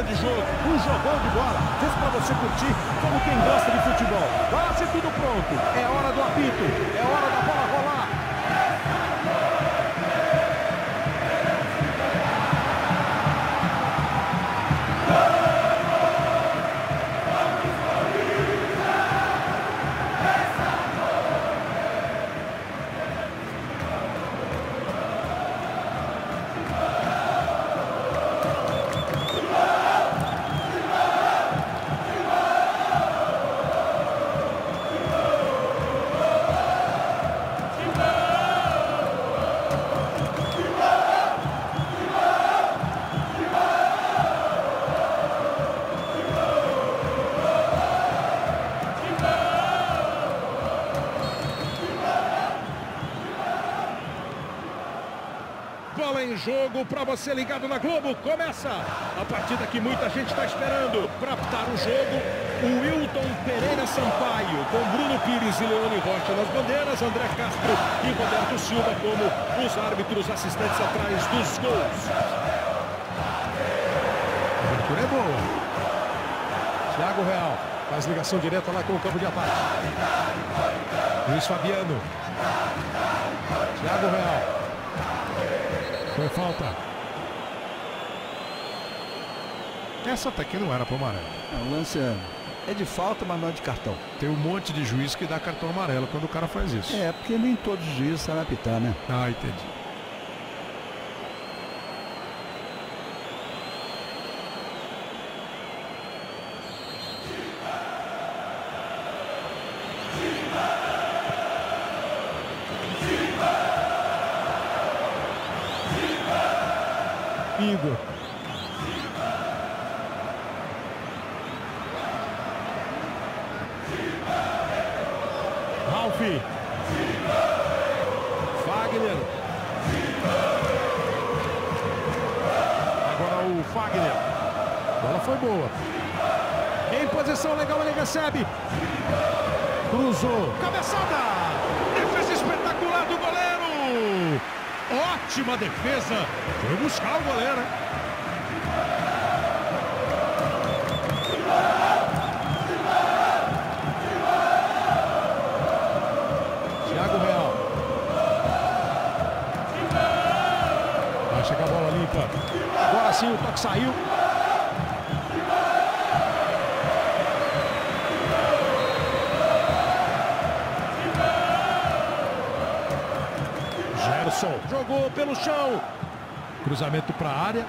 grande jogo. Um jogão de bola. Fez para você curtir como quem gosta de futebol. Quase tudo pronto. Jogo para você ligado na Globo. Começa a partida que muita gente está esperando. Para apitar o jogo, o Wilton Pereira Sampaio, com Bruno Pires e Leone Rocha nas bandeiras, André Castro e Roberto Silva como os árbitros assistentes atrás dos gols. A abertura é boa. Thiago Real faz ligação direta lá com o campo de ataque. Luiz Fabiano. Thiago Real. Foi falta. Essa até que não era para o amarelo. O lance é, é de falta, mas não é de cartão. Tem um monte de juiz que dá cartão amarelo quando o cara faz isso. É, porque nem todos os juízes sabem apitar, né? Ah, entendi. Fagner. Agora o Fagner. A bola foi boa. Em posição legal ele recebe. Cruzou. Cabeçada. Defesa espetacular do goleiro. Ótima defesa. Foi buscar o goleiro. O toque saiu. Gerson jogou pelo chão. Cruzamento para a área.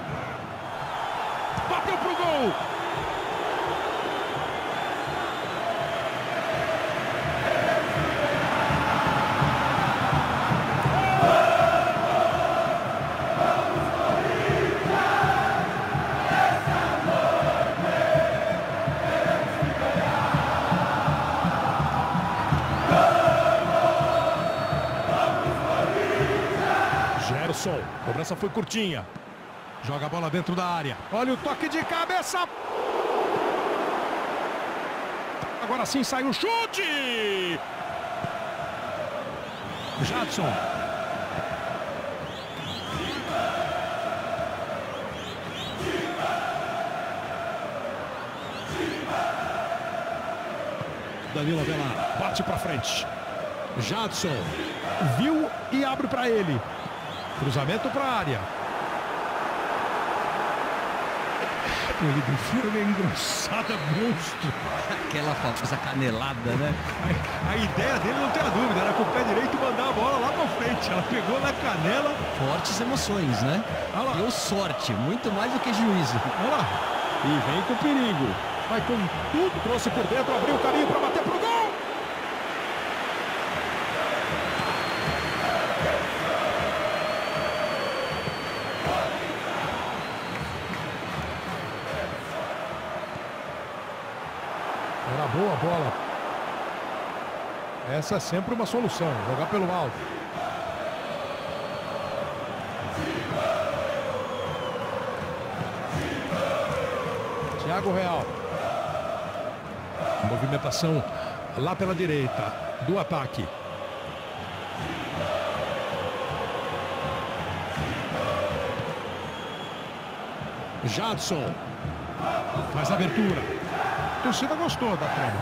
Bateu pro gol. Gerson. Cobrança foi curtinha. Joga a bola dentro da área. Olha o toque de cabeça. Agora sim sai o chute. Jadson. Danilo Avelar bate para frente. Jadson viu e abre para ele. Cruzamento para a área. Ele do filme é engrossada, monstro. Aquela famosa canelada, né? A, a ideia dele, não tem a dúvida, era com o pé direito mandar a bola lá para frente. Ela pegou na canela. Fortes emoções, né? Olha lá. Deu sorte, muito mais do que juízo. Olha lá. E vem com perigo. Vai com tudo. Trouxe por dentro, abriu o caminho para bater pro gol. Era boa a bola. Essa é sempre uma solução, jogar pelo alto. Thiago Real. Movimentação lá pela direita do ataque. Jadson. Faz abertura. A torcida gostou da trama.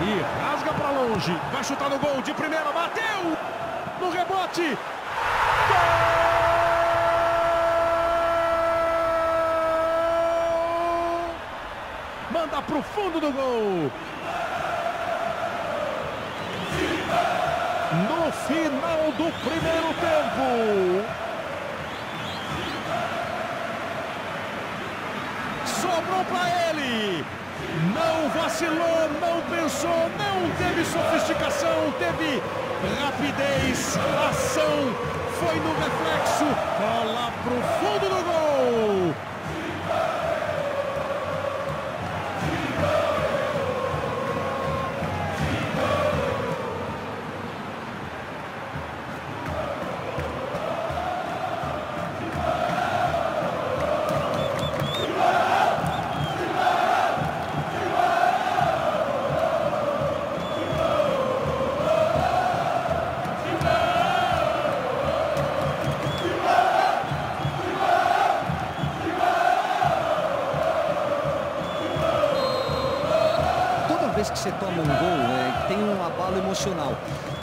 E rasga para longe. Vai chutar no gol de primeira. Bateu! No rebote. Gol! Manda para o fundo do gol. No final do primeiro tempo. Sobrou para ele. Não vacilou, não pensou, não teve sofisticação, teve rapidez, ação, foi no reflexo, bola pro fundo do gol.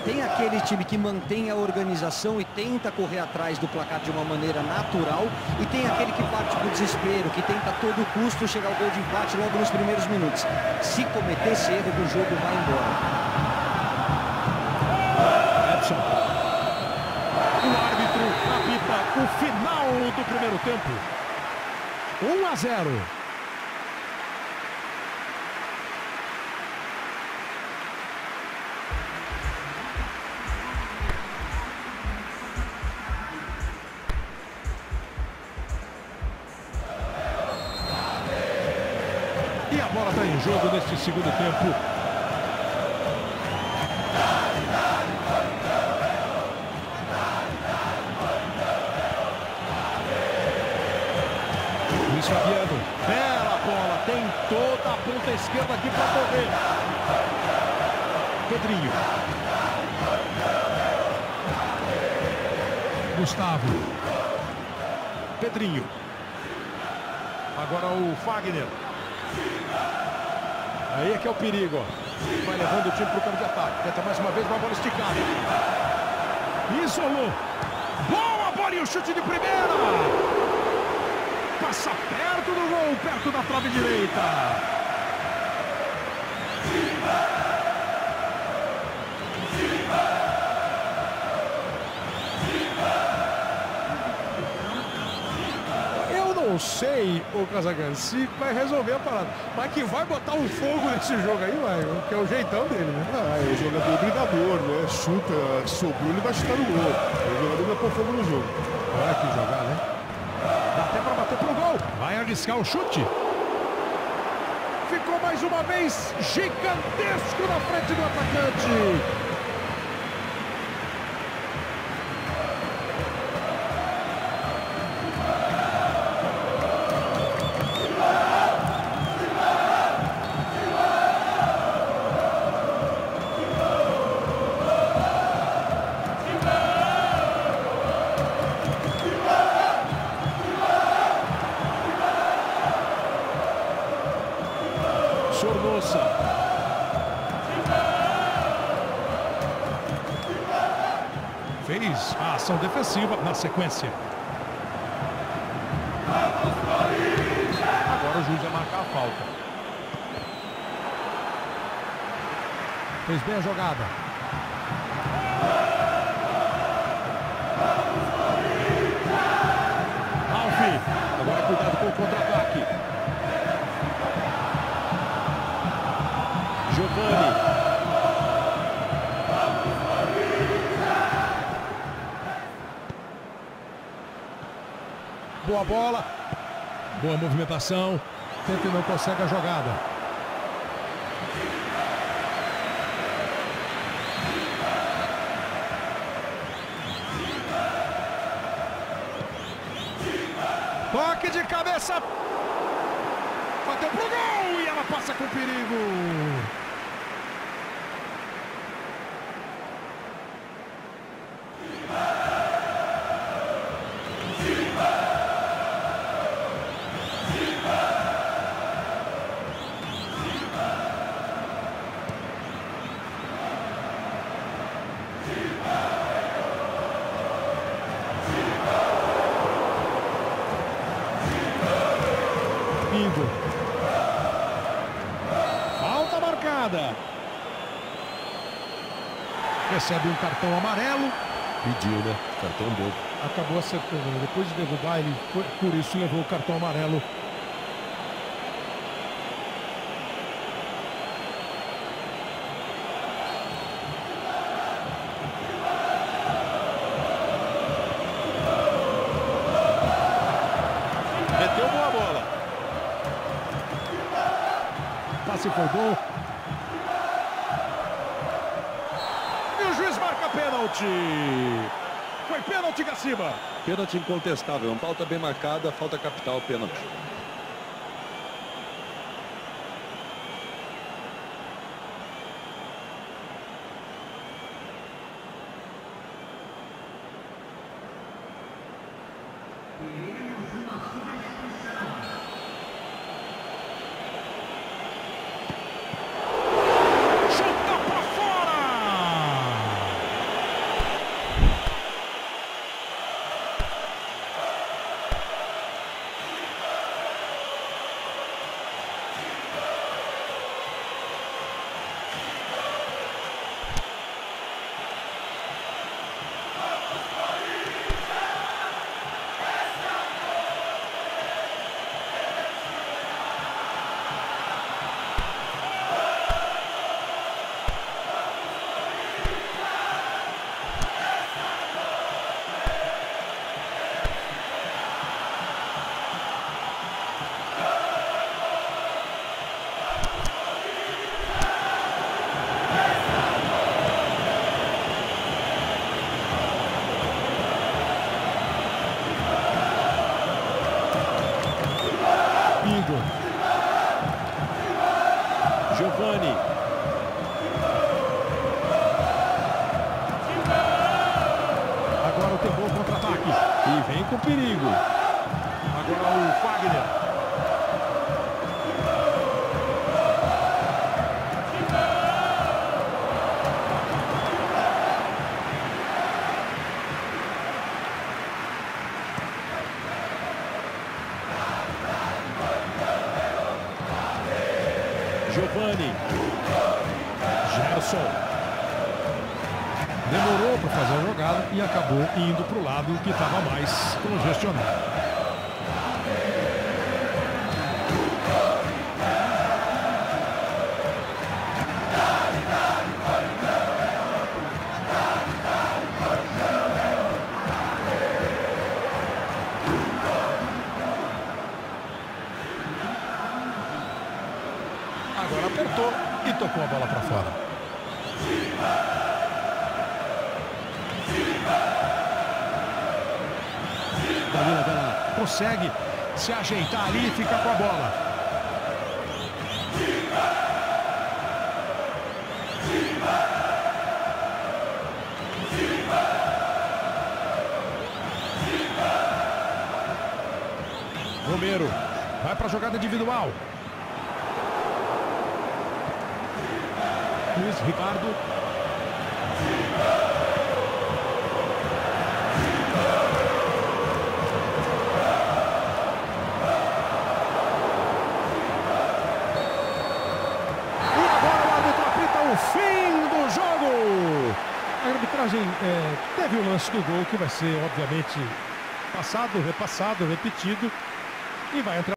Tem aquele time que mantém a organização e tenta correr atrás do placar de uma maneira natural. E tem aquele que parte para o desespero, que tenta a todo custo chegar ao gol de empate logo nos primeiros minutos. Se cometer esse erro, o jogo vai embora. Edson. O árbitro apita o final do primeiro tempo. 1 a 0. E a bola está em jogo neste segundo tempo. Luiz Fabiano. Bela bola. Tem toda a ponta esquerda aqui para correr. Pedrinho. Gustavo. Pedrinho. Agora o Fagner. Aí é que é o perigo. Vai levando o time para o campo de ataque. Tenta mais uma vez uma bola esticada. Isolou. Boa bola e o chute de primeira. Passa perto do gol, perto da trave direita. Não sei, o Casagrande, se vai resolver a parada. Mas que vai botar um fogo nesse jogo aí, vai. Que é o jeitão dele, né? Ah, é o jogador brigador, né? Chuta, sobrou, ele vai chutar no gol. O jogador vai pôr fogo no jogo. Olha que jogar, né? Dá até para bater pro gol. Vai arriscar o chute. Ficou mais uma vez gigantesco na frente do atacante. Sornosa. Fez a ação defensiva na sequência. Agora o juiz vai marcar a falta. Fez bem a jogada. Ralf. Agora cuidado com o contra-ataque. Boa bola. Boa movimentação. Tenta e não consegue a jogada. Toque de cabeça. Bateu pro gol e ela passa com perigo. Pingo. Falta marcada. Recebe um cartão amarelo. Pediu, né? Cartão bobo. Acabou acertando. né? Depois de derrubar, ele foi, por isso levou o cartão amarelo. Meteu boa bola. Passe foi bom. Pênalti. Foi pênalti, Gaciba. Pênalti incontestável, uma falta bem marcada, falta capital, pênalti. Chuta pra fora. Pingo. Giovani. Agora o tempo contra-ataque. E vem com perigo. Agora o Fagner. Fazer a jogada e acabou indo para o lado que estava mais congestionado. Agora apertou e tocou a bola para fora. Consegue se ajeitar ali e fica com a bola. Romero vai para a jogada individual. Luiz Ricardo. Teve o lance do gol que vai ser, obviamente, passado, repassado, repetido. E vai entrar.